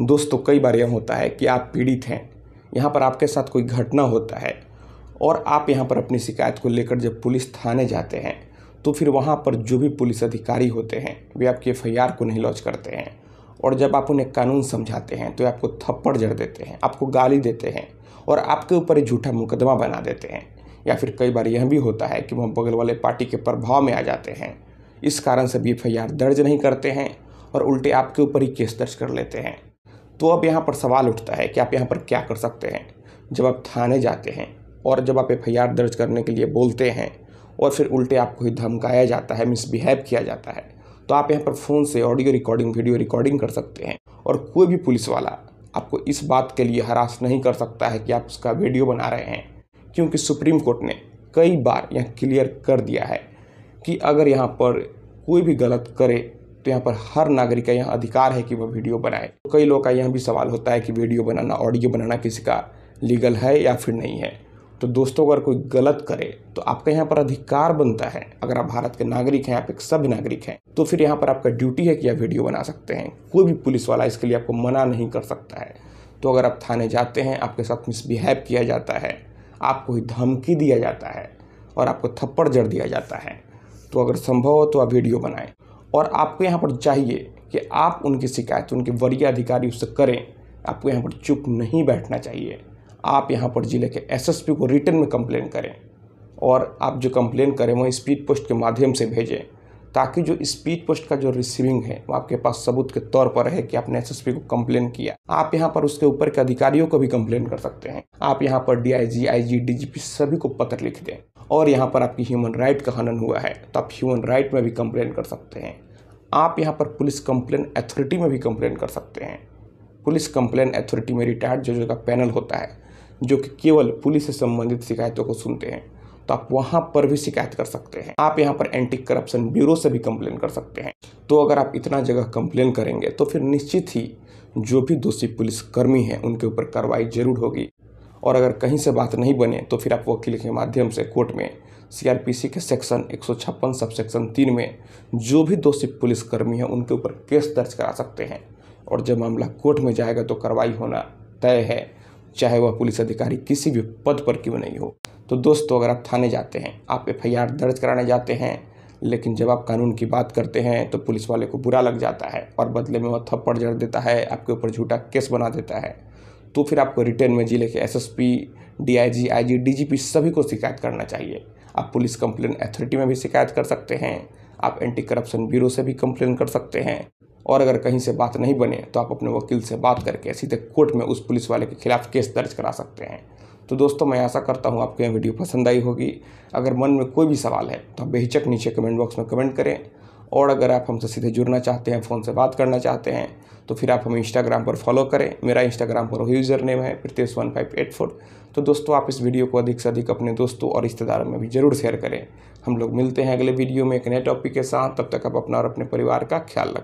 दोस्तों, कई बार यह होता है कि आप पीड़ित हैं, यहाँ पर आपके साथ कोई घटना होता है और आप यहाँ पर अपनी शिकायत को लेकर जब पुलिस थाने जाते हैं तो फिर वहाँ पर जो भी पुलिस अधिकारी होते हैं, वे आपकी एफ़ को नहीं लॉन्च करते हैं और जब आप उन्हें कानून समझाते हैं तो आपको थप्पड़ जड़ देते हैं, आपको गाली देते हैं और आपके ऊपर झूठा मुकदमा बना देते हैं। या फिर कई बार यह भी होता है कि वह बगल वाले पार्टी के प्रभाव में आ जाते हैं, इस कारण से भी एफआईआर दर्ज नहीं करते हैं और उल्टे आपके ऊपर ही केस दर्ज कर लेते हैं। तो अब यहाँ पर सवाल उठता है कि आप यहाँ पर क्या कर सकते हैं? जब आप थाने जाते हैं और जब आप एफआईआर दर्ज करने के लिए बोलते हैं और फिर उल्टे आपको ही धमकाया जाता है, मिसबिहेव किया जाता है तो आप यहाँ पर फ़ोन से ऑडियो रिकॉर्डिंग, वीडियो रिकॉर्डिंग कर सकते हैं। और कोई भी पुलिस वाला आपको इस बात के लिए हरास नहीं कर सकता है कि आप उसका वीडियो बना रहे हैं, क्योंकि सुप्रीम कोर्ट ने कई बार यह क्लियर कर दिया है कि अगर यहाँ पर कोई भी गलत करे तो यहाँ पर हर नागरिक का यहाँ अधिकार है कि वह वीडियो बनाए। तो कई लोग का यह भी सवाल होता है कि वीडियो बनाना, ऑडियो बनाना किसी का लीगल है या फिर नहीं है। तो दोस्तों, अगर कोई गलत करे तो आपका यहाँ पर अधिकार बनता है। अगर आप भारत के नागरिक हैं, आप एक सभ्य नागरिक हैं तो फिर यहाँ पर आपका ड्यूटी है कि आप वीडियो बना सकते हैं। कोई भी पुलिस वाला इसके लिए आपको मना नहीं कर सकता है। तो अगर आप थाने जाते हैं, आपके साथ मिसबिहेव किया जाता है, आपको ही धमकी दिया जाता है और आपको थप्पड़ जड़ दिया जाता है तो अगर संभव हो तो आप वीडियो बनाएँ। और आपको यहाँ पर चाहिए कि आप उनकी शिकायत, उनके वरीय अधिकारी उससे करें। आपको यहाँ पर चुप नहीं बैठना चाहिए। आप यहाँ पर ज़िले के एसएसपी को रिटर्न में कंप्लेन करें और आप जो कंप्लेन करें वो स्पीड पोस्ट के माध्यम से भेजें। ताकि जो स्पीड पोस्ट का जो रिसीविंग है, वो आपके पास सबूत के तौर पर है कि आपने एसएसपी को कंप्लेन किया। आप यहाँ पर उसके ऊपर के अधिकारियों को भी कंप्लेन कर सकते हैं। आप यहाँ पर D I G DIG IG DGP सभी को पत्र लिख दें और यहाँ पर आपकी ह्यूमन राइट का हनन हुआ है तो आप ह्यूमन राइट में भी कंप्लेन कर सकते हैं। आप यहाँ पर पुलिस कंप्लेन अथॉरिटी में भी कंप्लेन कर सकते हैं। पुलिस कंप्लेन अथॉरिटी में रिटायर्ड जजों का पैनल होता है, जो कि केवल पुलिस से संबंधित शिकायतों को सुनते हैं। तो आप वहाँ पर भी शिकायत कर सकते हैं। आप यहाँ पर एंटी करप्शन ब्यूरो से भी कंप्लेन कर सकते हैं। तो अगर आप इतना जगह कंप्लेन करेंगे तो फिर निश्चित ही जो भी दोषी पुलिसकर्मी हैं, उनके ऊपर कार्रवाई ज़रूर होगी। और अगर कहीं से बात नहीं बने तो फिर आप वकील के माध्यम से कोर्ट में सीआरपीसी के सेक्शन एक सौ छप्पन सब सेक्शन तीन में जो भी दोषी पुलिसकर्मी हैं, उनके ऊपर केस दर्ज करा सकते हैं। और जब मामला कोर्ट में जाएगा तो कार्रवाई होना तय है, चाहे वह पुलिस अधिकारी किसी भी पद पर क्यों नहीं हो। तो दोस्तों, अगर आप थाने जाते हैं, आप एफआईआर दर्ज कराने जाते हैं, लेकिन जब आप कानून की बात करते हैं तो पुलिस वाले को बुरा लग जाता है और बदले में वह थप्पड़ जड़ देता है, आपके ऊपर झूठा केस बना देता है। तो फिर आपको रिटर्न में ज़िले के एसएसपी, डीआईजी, आईजी, डीजीपी सभी को शिकायत करना चाहिए। आप पुलिस कंप्लेन अथॉरिटी में भी शिकायत कर सकते हैं, आप एंटी करप्शन ब्यूरो से भी कंप्लेन कर सकते हैं। और अगर कहीं से बात नहीं बने तो आप अपने वकील से बात करके सीधे कोर्ट में उस पुलिस वाले के खिलाफ केस दर्ज करा सकते हैं। तो दोस्तों, मैं आशा करता हूँ आपको यह वीडियो पसंद आई होगी। अगर मन में कोई भी सवाल है तो आप बेहिचक नीचे कमेंट बॉक्स में कमेंट करें। और अगर आप हमसे सीधे जुड़ना चाहते हैं, फ़ोन से बात करना चाहते हैं तो फिर आप हमें इंस्टाग्राम पर फॉलो करें। मेरा इंस्टाग्राम पर यूज़र नेम है Pratyesh one five eight four तो दोस्तों, आप इस वीडियो को अधिक से अधिक अपने दोस्तों और रिश्तेदारों में भी ज़रूर शेयर करें। हम लोग मिलते हैं अगले वीडियो में एक नए टॉपिक के साथ। तब तक आप अपना और अपने परिवार का ख्याल रखें।